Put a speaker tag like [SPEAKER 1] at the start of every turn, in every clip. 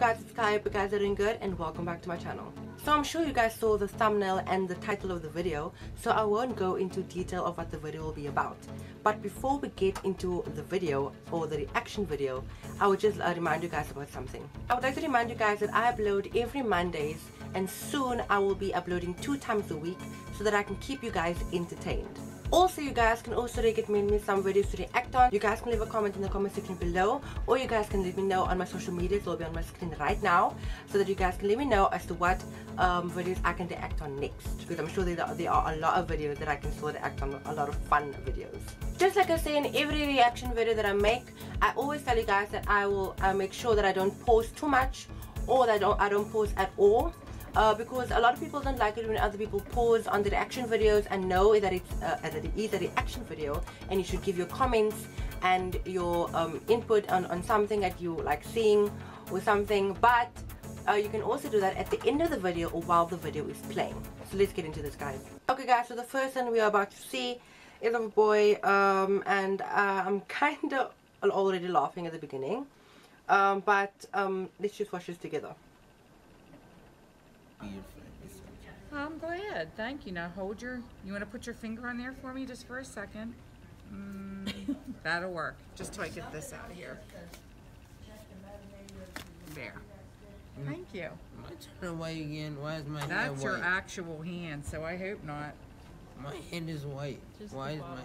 [SPEAKER 1] guys, it's Kyle. Hope you guys are doing good and welcome back to my channel. So I'm sure you guys saw the thumbnail and the title of the video, so I won't go into detail of what the video will be about. But before we get into the video or the reaction video, I would just uh, remind you guys about something. I would like to remind you guys that I upload every Mondays and soon I will be uploading two times a week so that I can keep you guys entertained. Also, you guys can also recommend me some videos to react on. You guys can leave a comment in the comment section below or you guys can let me know on my social media. It will be on my screen right now so that you guys can let me know as to what um, videos I can react on next. Because I'm sure there are, there are a lot of videos that I can still react on, a lot of fun videos. Just like I say in every reaction video that I make, I always tell you guys that I will uh, make sure that I don't post too much or that I don't, I don't post at all uh, because a lot of people don't like it when other people pause on the reaction videos and know that it's uh, that it is a reaction video and you should give your comments and your um, input on, on something that you like seeing or something. But uh, you can also do that at the end of the video or while the video is playing. So let's get into this guys. Okay guys so the first one we are about to see is of a boy um, and uh, I'm kind of already laughing at the beginning. Um, but um, let's just watch this together
[SPEAKER 2] I'm glad. Thank you. Now hold your, you want to put your finger on there for me just for a second? Mm, that'll work. Just till I get this out of here. There. Thank you.
[SPEAKER 3] Am I turning white again? Why is my hand
[SPEAKER 2] That's your actual hand, so I hope not.
[SPEAKER 3] my hand is white. Why is my...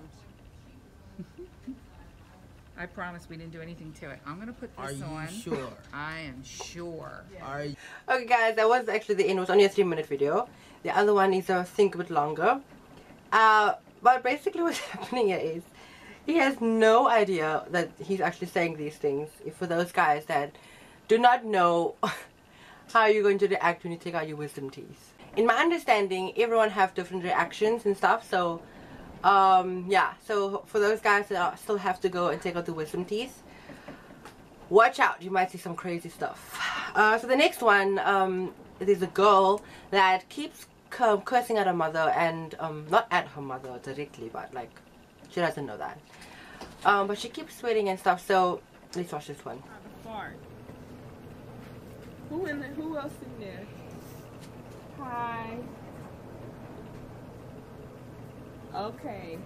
[SPEAKER 2] I promise we didn't do anything to it. I'm going to put this
[SPEAKER 3] Are
[SPEAKER 2] this
[SPEAKER 3] you
[SPEAKER 2] on.
[SPEAKER 3] sure?
[SPEAKER 2] I am sure.
[SPEAKER 3] Are you...
[SPEAKER 1] Okay guys, that was actually the end. It was only a 3 minute video. The other one is I think a bit longer. Uh, but basically what's happening here is he has no idea that he's actually saying these things. If For those guys that do not know how you're going to react when you take out your wisdom teeth. In my understanding, everyone have different reactions and stuff. So um, yeah, so for those guys that still have to go and take out the wisdom teeth, watch out you might see some crazy stuff uh, so the next one um, there's a girl that keeps cursing at her mother and um, not at her mother directly but like she doesn't know that um, but she keeps sweating and stuff so let's watch this one.
[SPEAKER 4] Who in who else in there? Hi. Okay.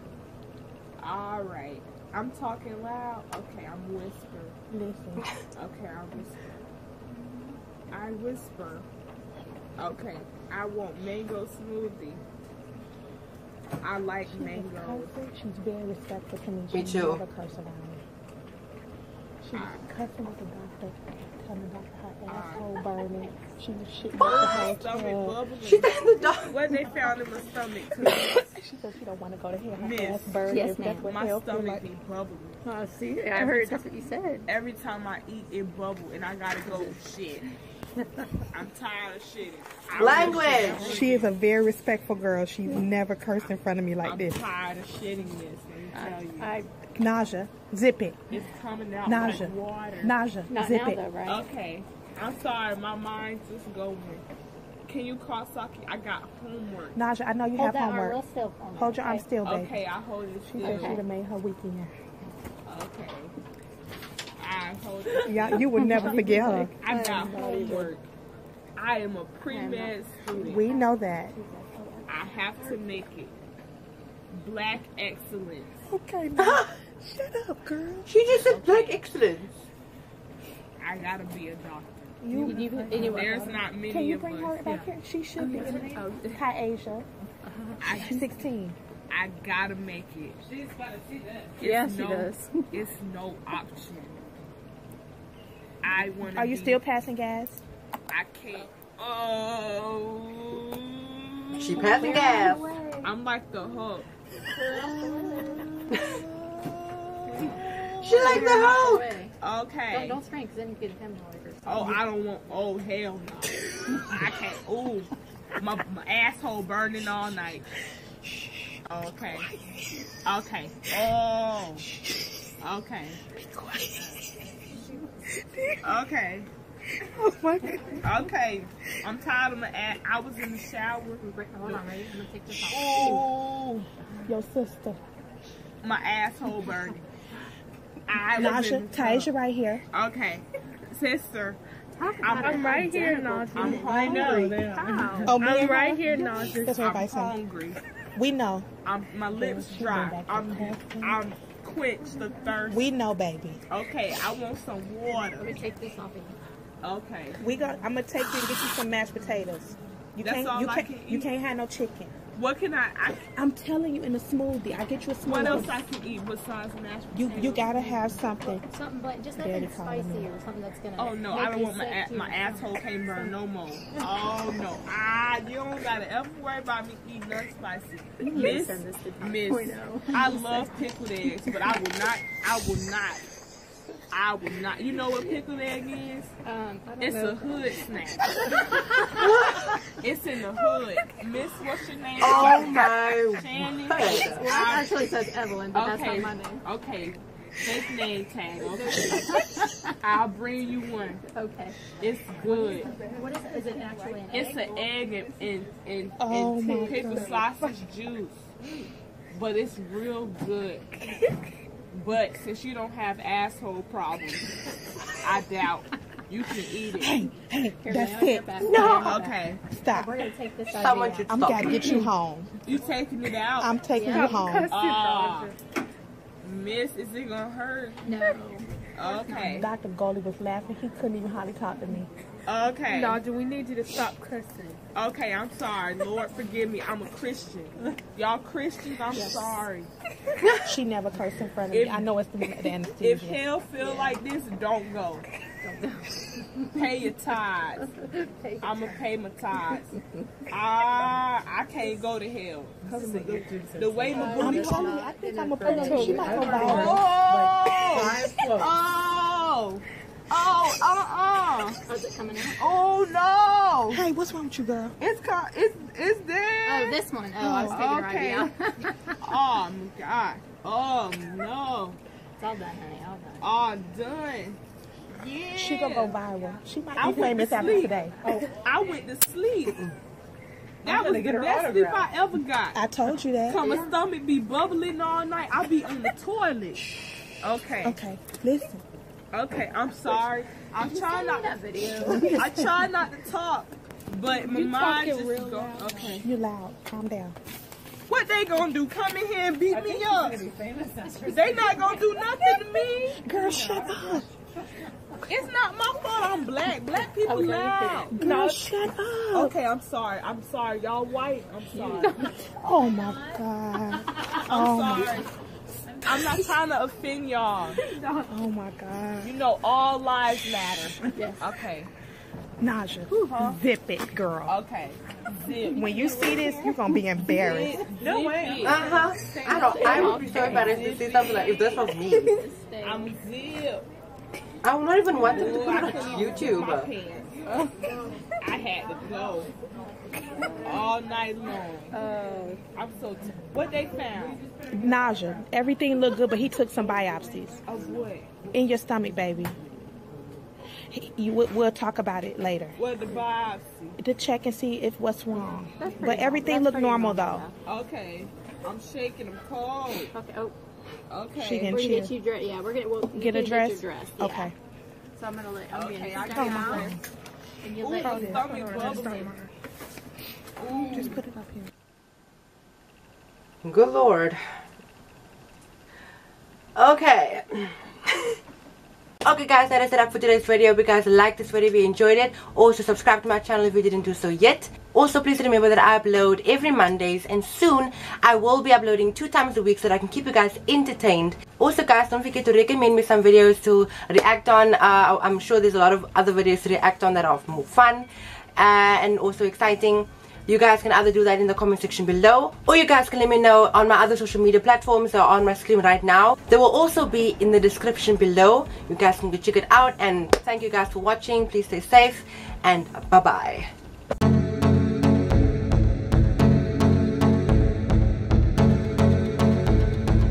[SPEAKER 4] All right. I'm talking loud. Okay, I'm whisper.
[SPEAKER 5] Listen.
[SPEAKER 4] Okay, I whisper. I whisper. Okay, I want mango smoothie. I like
[SPEAKER 5] She's
[SPEAKER 4] mango.
[SPEAKER 5] She's very respectful to me.
[SPEAKER 1] Me
[SPEAKER 5] She
[SPEAKER 1] too.
[SPEAKER 5] never curse around me. She's cussing with the doctor, telling the doctor her asshole uh. burning. She was shitting
[SPEAKER 4] My
[SPEAKER 5] out her tub.
[SPEAKER 4] bubbling.
[SPEAKER 1] she's the dog
[SPEAKER 4] What they found in my stomach? 'cause
[SPEAKER 5] She said she don't want to go to hell. Her
[SPEAKER 4] Miss.
[SPEAKER 5] ass burning.
[SPEAKER 6] Yes,
[SPEAKER 5] that's
[SPEAKER 6] ma'am.
[SPEAKER 5] what
[SPEAKER 4] My stomach
[SPEAKER 5] like.
[SPEAKER 4] be bubbling.
[SPEAKER 6] Oh, see, I
[SPEAKER 4] Every
[SPEAKER 6] heard
[SPEAKER 4] ti-
[SPEAKER 6] that's what you said.
[SPEAKER 4] Every time I eat, it bubble, and I gotta go shit. I'm tired of shitting. I
[SPEAKER 1] Language.
[SPEAKER 5] She is a very respectful girl. She's never cursed in front of me like
[SPEAKER 4] I'm
[SPEAKER 5] this.
[SPEAKER 4] tired of shitting this. Let me tell you,
[SPEAKER 6] I
[SPEAKER 5] Nausea. Zip it.
[SPEAKER 4] it's coming out
[SPEAKER 5] Nausea.
[SPEAKER 4] like water.
[SPEAKER 5] Nausea.
[SPEAKER 6] not
[SPEAKER 5] Zip
[SPEAKER 6] now
[SPEAKER 5] it.
[SPEAKER 6] though, right?
[SPEAKER 4] Okay, I'm sorry, my mind's just going. Can you call Saki? I got homework.
[SPEAKER 5] Nausea, I know you
[SPEAKER 6] Hold
[SPEAKER 5] have
[SPEAKER 6] that arm
[SPEAKER 5] homework.
[SPEAKER 6] real still for.
[SPEAKER 5] Hold your arm still, baby.
[SPEAKER 4] Okay, I hold it
[SPEAKER 5] She
[SPEAKER 4] still.
[SPEAKER 5] said she'd have made her weekend.
[SPEAKER 4] Okay. I hold it.
[SPEAKER 5] Yeah, you would never forget her.
[SPEAKER 4] I got homework. I am a pre-med student.
[SPEAKER 5] We know that.
[SPEAKER 4] I have to make it. Black excellence.
[SPEAKER 5] Okay, now. Shut up, girl.
[SPEAKER 1] she just said black excellence
[SPEAKER 4] I gotta be a doctor.
[SPEAKER 5] You,
[SPEAKER 6] You, you, anyway,
[SPEAKER 4] There's not many
[SPEAKER 5] can you
[SPEAKER 4] of
[SPEAKER 5] bring
[SPEAKER 4] us.
[SPEAKER 5] her back here? She should be. Hi, Asia.
[SPEAKER 4] I,
[SPEAKER 5] She's 16.
[SPEAKER 4] I gotta make it. She's about to see that.
[SPEAKER 6] Yeah,
[SPEAKER 4] It's
[SPEAKER 6] she
[SPEAKER 4] no,
[SPEAKER 6] does.
[SPEAKER 4] It's no option. I want to
[SPEAKER 5] Are you
[SPEAKER 4] be,
[SPEAKER 5] still passing gas?
[SPEAKER 4] I can't. Oh.
[SPEAKER 1] she passing gas
[SPEAKER 4] I'm like the Hulk.
[SPEAKER 1] she like the Hulk
[SPEAKER 4] Okay.
[SPEAKER 6] Don't, don't scream, because then you get hemorrhoids.
[SPEAKER 4] Oh, I don't want. Oh, hell no. I can't. Ooh. My, my asshole burning all night. Okay. Okay. Oh. Okay. Okay.
[SPEAKER 5] Oh my god.
[SPEAKER 4] Okay. I'm tired of my ass. I was in the shower.
[SPEAKER 6] Hold on, ready? I'm going to take this off.
[SPEAKER 4] Ooh.
[SPEAKER 5] Your sister.
[SPEAKER 4] My asshole burning. I was
[SPEAKER 5] Naja,
[SPEAKER 4] in
[SPEAKER 5] Taisha right here.
[SPEAKER 4] Okay. Sister, I'm, I'm right here, Naja. I'm hungry. How?
[SPEAKER 5] Oh, me
[SPEAKER 4] I'm right here, Naja.
[SPEAKER 5] That's what
[SPEAKER 4] I'm hungry.
[SPEAKER 5] We know.
[SPEAKER 4] I'm, my lips dry.
[SPEAKER 5] went back to
[SPEAKER 4] I'm. I'm quenched the thirst.
[SPEAKER 5] We know, baby.
[SPEAKER 4] Okay, I want some water.
[SPEAKER 6] Let me take this off of you.
[SPEAKER 4] Okay.
[SPEAKER 5] We got. I'm gonna take you and get you some mashed potatoes. You
[SPEAKER 4] That's
[SPEAKER 5] can't.
[SPEAKER 4] all
[SPEAKER 5] you
[SPEAKER 4] I
[SPEAKER 5] can't.
[SPEAKER 4] can
[SPEAKER 5] You can't have no chicken.
[SPEAKER 4] What can I, I
[SPEAKER 5] I'm telling you, in a smoothie, I get you a smoothie.
[SPEAKER 4] what else I can eat besides mashed
[SPEAKER 5] you
[SPEAKER 4] potatoes?
[SPEAKER 5] you gotta have something.
[SPEAKER 6] Something but just
[SPEAKER 5] Daddy
[SPEAKER 6] nothing
[SPEAKER 5] calling
[SPEAKER 6] spicy
[SPEAKER 5] me.
[SPEAKER 6] or something that's gonna.
[SPEAKER 4] Oh no,
[SPEAKER 6] make
[SPEAKER 4] I don't want my
[SPEAKER 6] sick
[SPEAKER 4] a- my asshole can't burn no more. Oh no, ah, you don't gotta ever worry about me eating nothing spicy. Miss,
[SPEAKER 6] send this to Tom.
[SPEAKER 4] Miss,
[SPEAKER 6] I
[SPEAKER 4] love pickled eggs, but I will not, I will not, I will not. You know what pickled egg is?
[SPEAKER 6] Um,
[SPEAKER 4] It's
[SPEAKER 6] know.
[SPEAKER 4] a hood snack. it's in the hood. Miss, what's your name?
[SPEAKER 1] Oh my
[SPEAKER 4] Shannon.
[SPEAKER 6] Well, it actually says Evelyn, but that's not my name.
[SPEAKER 4] Okay. Fake name tag. Okay. I'll bring you one.
[SPEAKER 6] Okay.
[SPEAKER 4] It's good.
[SPEAKER 6] What is it? Is it actually an
[SPEAKER 4] It's
[SPEAKER 6] egg?
[SPEAKER 4] an egg and, and, and,
[SPEAKER 5] Oh
[SPEAKER 4] and
[SPEAKER 5] my
[SPEAKER 4] pickle
[SPEAKER 5] God.
[SPEAKER 4] sausage juice. But it's real good. But since you don't have asshole problems, I doubt you can eat it.
[SPEAKER 5] Hey, hey,
[SPEAKER 6] Here,
[SPEAKER 5] that's it.
[SPEAKER 6] back.
[SPEAKER 1] No.
[SPEAKER 4] Okay.
[SPEAKER 5] Stop.
[SPEAKER 6] We're gonna take this out.
[SPEAKER 1] Someone
[SPEAKER 6] of
[SPEAKER 1] should
[SPEAKER 5] I'm
[SPEAKER 1] stop.
[SPEAKER 5] gotta get you home.
[SPEAKER 4] You taking it out?
[SPEAKER 5] I'm taking
[SPEAKER 6] Yeah.
[SPEAKER 5] you home.
[SPEAKER 4] Ah. Miss, is it gonna hurt?
[SPEAKER 6] No.
[SPEAKER 4] Okay.
[SPEAKER 5] Dr. Goley was laughing. He couldn't even hardly talk to me.
[SPEAKER 4] Okay. No.
[SPEAKER 7] Naja, we need you to stop cursing.
[SPEAKER 4] Okay, I'm sorry. Lord forgive me. I'm a Christian. Y'all Christians, I'm sorry.
[SPEAKER 5] She never cursed in front of
[SPEAKER 4] If-
[SPEAKER 5] me. I know it's the, the
[SPEAKER 4] If hell feel like this, don't go. Pay your tithes. I'ma pay my tithes. Ah, I can't go to hell. 'Cause the, the, the way my
[SPEAKER 5] I'm
[SPEAKER 4] booty.
[SPEAKER 5] telling you, I think I'm a put She might go viral.
[SPEAKER 4] Oh, Oh,
[SPEAKER 6] is it coming out?
[SPEAKER 4] Oh no,
[SPEAKER 5] Hey, what's wrong with you, girl?
[SPEAKER 4] it's co- it's it's there.
[SPEAKER 6] Oh, this one. Oh, I was taking her oh,
[SPEAKER 4] okay.
[SPEAKER 6] idea.
[SPEAKER 4] Oh my god. Oh no.
[SPEAKER 6] it's all done, honey. All done.
[SPEAKER 4] All done. Yeah.
[SPEAKER 5] She gonna go viral. She might
[SPEAKER 4] I
[SPEAKER 5] be
[SPEAKER 4] went to
[SPEAKER 5] famous after
[SPEAKER 4] sleep.
[SPEAKER 5] today. Oh,
[SPEAKER 4] I went to sleep. That was the best sleep I ever got.
[SPEAKER 5] I told you that.
[SPEAKER 4] Come my stomach be bubbling all night. I be on the toilet. Okay.
[SPEAKER 5] Okay, listen.
[SPEAKER 4] Okay. I'm sorry. I'm trying not.
[SPEAKER 6] that video.
[SPEAKER 4] I try not to talk, but my mind
[SPEAKER 7] talking
[SPEAKER 4] just
[SPEAKER 7] real
[SPEAKER 4] go.
[SPEAKER 7] loud.
[SPEAKER 4] Okay.
[SPEAKER 5] You loud. Calm down.
[SPEAKER 4] What they gonna do? Come in here and beat me up? They not gonna do nothing to me.
[SPEAKER 5] Girl, shut up.
[SPEAKER 4] It's not my fault. I'm black. Black people loud.
[SPEAKER 5] Girl, shut up.
[SPEAKER 4] Okay, I'm sorry. I'm sorry. Y'all white. I'm sorry.
[SPEAKER 5] Oh my god.
[SPEAKER 4] I'm
[SPEAKER 5] Oh my,
[SPEAKER 4] sorry. I'm not trying to offend y'all.
[SPEAKER 5] oh my god.
[SPEAKER 4] You know, all lives matter.
[SPEAKER 6] Yes.
[SPEAKER 4] Okay.
[SPEAKER 5] Naja, zip it, girl.
[SPEAKER 4] Okay. Zip.
[SPEAKER 5] When you see this, you're gonna be embarrassed.
[SPEAKER 4] No way.
[SPEAKER 1] Uh huh. I don't. I would be so embarrassed to see something like if this was me.
[SPEAKER 6] Stay.
[SPEAKER 4] I'm zip.
[SPEAKER 1] I would not even want them to put it on
[SPEAKER 4] couldn't even put my
[SPEAKER 1] YouTube.
[SPEAKER 4] pants. I had to go all night long.
[SPEAKER 7] Oh,
[SPEAKER 4] I'm so. T- what they found?
[SPEAKER 5] Nausea. everything looked good, but he took some biopsies
[SPEAKER 4] Of what?
[SPEAKER 5] in your stomach, baby. He, you, we'll, we'll talk about it later
[SPEAKER 4] What the biopsy?
[SPEAKER 5] to check and see if what's wrong. But everything looked normal though.
[SPEAKER 4] Okay. I'm shaking. I'm cold.
[SPEAKER 6] Okay. Oh,
[SPEAKER 4] Okay.
[SPEAKER 5] She can
[SPEAKER 6] we're gonna get you dressed. Yeah, we're gonna we'll
[SPEAKER 5] Get a dress.
[SPEAKER 6] Get dress. Yeah.
[SPEAKER 5] Okay.
[SPEAKER 6] So I'm gonna let. I'm
[SPEAKER 4] Okay,
[SPEAKER 6] gonna
[SPEAKER 4] I got
[SPEAKER 6] down,
[SPEAKER 4] my
[SPEAKER 6] and you
[SPEAKER 4] Ooh,
[SPEAKER 6] let.
[SPEAKER 4] my stomach bubbling. Ooh.
[SPEAKER 5] Just put it up here.
[SPEAKER 1] Good lord. Okay. Okay guys, that is it up for today's video. If you guys liked this video, if you enjoyed it, also subscribe to my channel if you didn't do so yet. Also, please remember that I upload every Mondays and soon I will be uploading two times a week so that I can keep you guys entertained. Also guys, don't forget to recommend me some videos to react on. Uh, I'm sure there's a lot of other videos to react on that are more fun uh, and also exciting. You guys can either do that in the comment section below or you guys can let me know on my other social media platforms that are on my screen right now. They will also be in the description below. You guys can go check it out and thank you guys for watching. Please stay safe and bye bye.